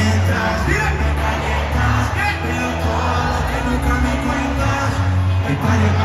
mientras Veo todo lo que nunca me cuentas Me parece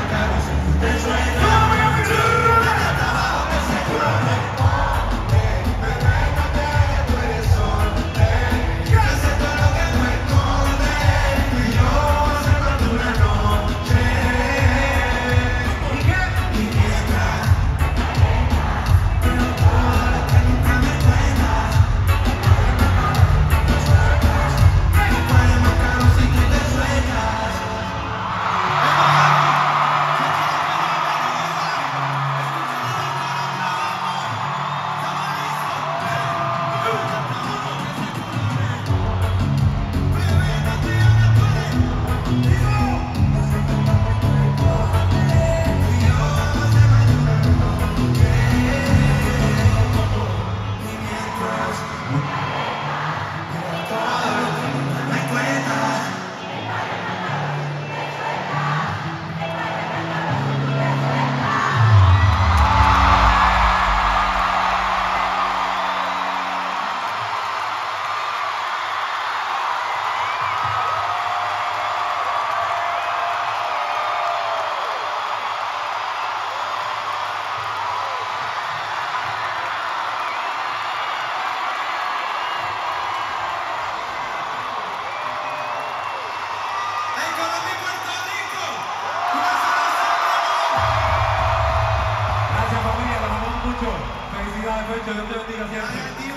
Buenas noches, Dios siempre. Tío,